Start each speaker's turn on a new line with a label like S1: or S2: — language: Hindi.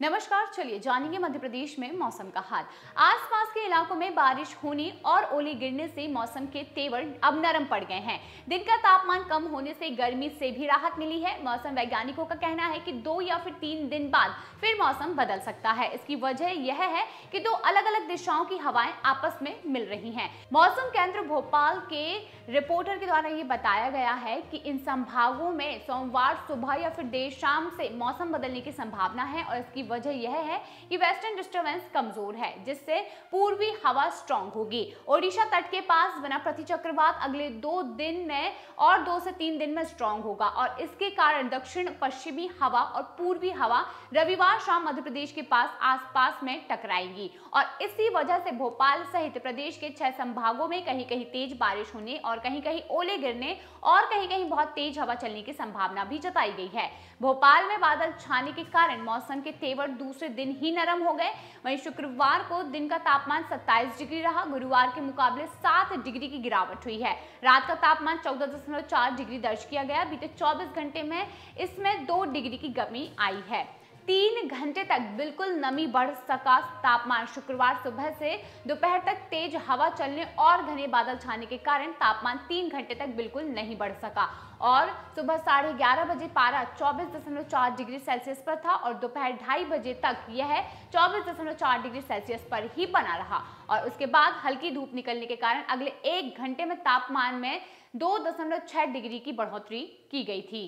S1: नमस्कार, चलिए जानेंगे मध्य प्रदेश में मौसम का हाल। आसपास के इलाकों में बारिश होने और ओले गिरने से मौसम के तेवर अब नरम पड़ गए हैं। दिन का तापमान कम होने से गर्मी से भी राहत मिली है। मौसम वैज्ञानिकों का कहना है कि दो या फिर तीन दिन बाद फिर मौसम बदल सकता है। इसकी वजह यह है कि दो अलग अलग दिशाओं की हवाएँ आपस में मिल रही है। मौसम केंद्र भोपाल के रिपोर्टर के द्वारा ये बताया गया है कि इन संभागों में सोमवार सुबह या फिर देर शाम से मौसम बदलने की संभावना है और इसकी वजह यह है कि वेस्टर्न डिस्टर्बेंस कमज़ोर है, जिससे पूर्वी हवा स्ट्रांग होगी। ओडिशा तट के पास बना प्रति चक्रवात अगले दो दिन में और दो से तीन दिन में स्ट्रांग होगा और इसके कारण दक्षिण, पश्चिमी हवा और पूर्वी हवा रविवार शाम मध्य प्रदेश के पास, आसपास में टकराएगी। और इसी वजह से भोपाल सहित प्रदेश के छह संभागों में कहीं कहीं तेज बारिश होने और कहीं कहीं ओले गिरने और कहीं कहीं बहुत तेज हवा चलने की संभावना भी जताई गई है। भोपाल में बादल छाने के कारण मौसम के तेवर दूसरे दिन ही नरम हो गए। वहीं शुक्रवार को दिन का तापमान 27 डिग्री रहा। गुरुवार के मुकाबले 7 डिग्री की गिरावट हुई है। रात का तापमान 14.4 डिग्री दर्ज किया गया। बीते 24 घंटे में इसमें 2 डिग्री की कमी आई है। तीन घंटे तक बिल्कुल नमी बढ़ सका तापमान। शुक्रवार सुबह से दोपहर तक तेज हवा चलने और घने बादल छाने के कारण तापमान तीन घंटे तक बिल्कुल नहीं बढ़ सका। और सुबह साढ़े ग्यारह बजे पारा चौबीस दशमलव चार डिग्री सेल्सियस पर था और दोपहर ढाई बजे तक यह चौबीस दशमलव चार डिग्री सेल्सियस पर ही बना रहा। और उसके बाद हल्की धूप निकलने के कारण अगले एक घंटे में तापमान में दो दशमलव छह डिग्री की बढ़ोतरी की गई थी।